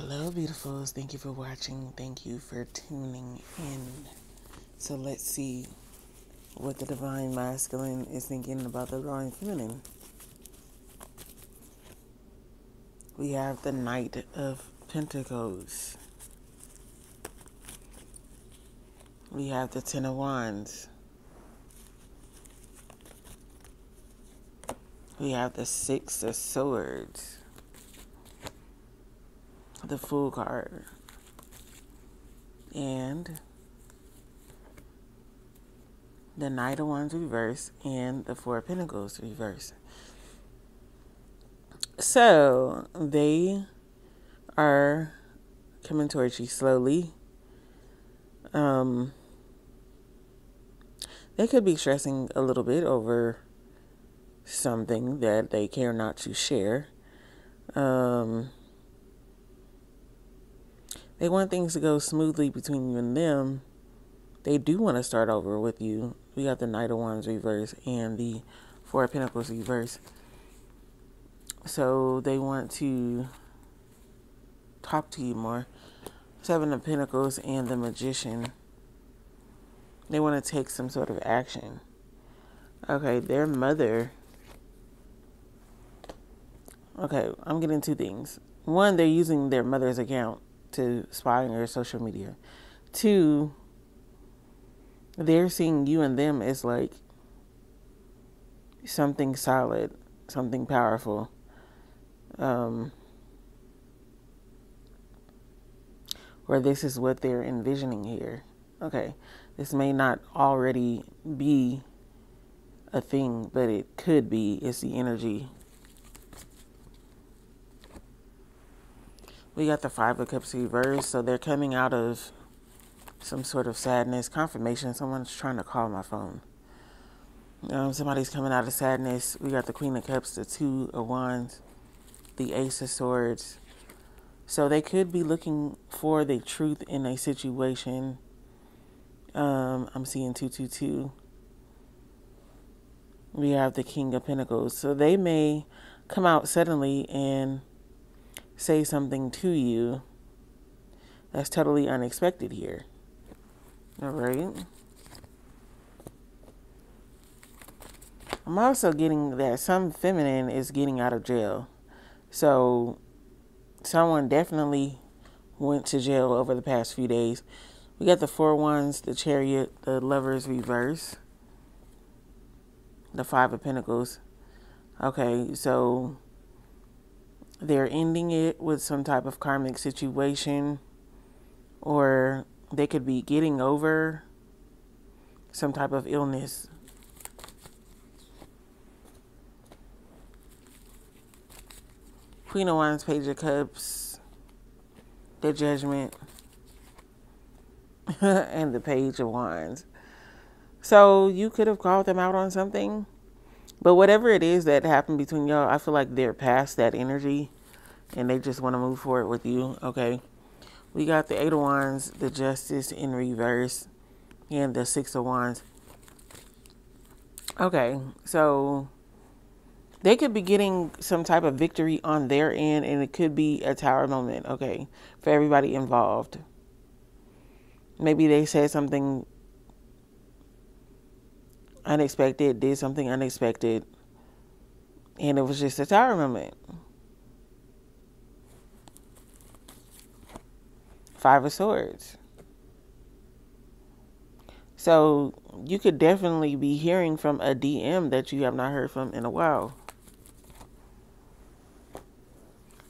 Hello, beautifuls. Thank you for watching. Thank you for tuning in. So let's see what the divine masculine is thinking about the divine feminine. We have the Knight of Pentacles. We have the Ten of Wands. We have the Six of Swords the Fool card. And the Knight of Wands reverse and the Four of Pentacles reverse. So they are coming towards you slowly. Um, they could be stressing a little bit over something that they care not to share. Um, they want things to go smoothly between you and them. They do want to start over with you. We got the Knight of Wands reverse and the Four of Pentacles reverse. So they want to talk to you more. Seven of Pentacles and the Magician. They want to take some sort of action. Okay, their mother. Okay, I'm getting two things. One, they're using their mother's account to spy on your social media. Two, they're seeing you and them as like something solid, something powerful. Um, or this is what they're envisioning here. Okay, this may not already be a thing, but it could be. It's the energy We got the Five of Cups reversed, so they're coming out of some sort of sadness. Confirmation, someone's trying to call my phone. Um, somebody's coming out of sadness. We got the Queen of Cups, the Two of Wands, the Ace of Swords. So they could be looking for the truth in a situation. Um, I'm seeing 222. We have the King of Pentacles. So they may come out suddenly and say something to you that's totally unexpected here. All right. I'm also getting that some feminine is getting out of jail. So someone definitely went to jail over the past few days. We got the four ones, the chariot, the lovers reverse, the five of pentacles. Okay, so they're ending it with some type of karmic situation, or they could be getting over some type of illness. Queen of Wands, Page of Cups, the Judgment, and the Page of Wands. So you could have called them out on something but whatever it is that happened between y'all, I feel like they're past that energy and they just want to move forward with you. Okay. We got the Eight of Wands, the Justice in reverse, and the Six of Wands. Okay. So they could be getting some type of victory on their end and it could be a tower moment, okay, for everybody involved. Maybe they said something unexpected, did something unexpected, and it was just a tower moment. Five of Swords. So you could definitely be hearing from a DM that you have not heard from in a while.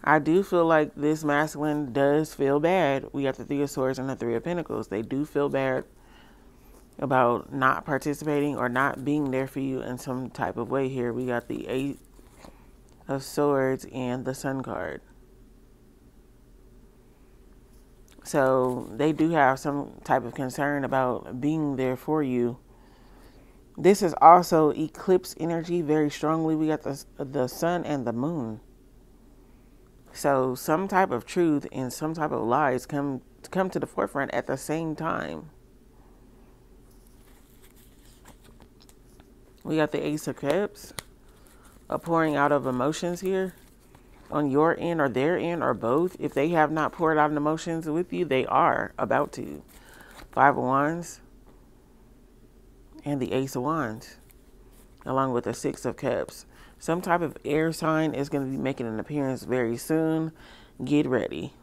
I do feel like this masculine does feel bad. We got the Three of Swords and the Three of Pentacles. They do feel bad about not participating or not being there for you in some type of way here. We got the Eight of Swords and the Sun card. So they do have some type of concern about being there for you. This is also eclipse energy very strongly. We got the the sun and the moon. So some type of truth and some type of lies come come to the forefront at the same time. We got the Ace of Cups, a pouring out of emotions here. On your end or their end or both, if they have not poured out emotions with you, they are about to. Five of Wands and the Ace of Wands, along with the Six of Cups. Some type of air sign is going to be making an appearance very soon. Get ready.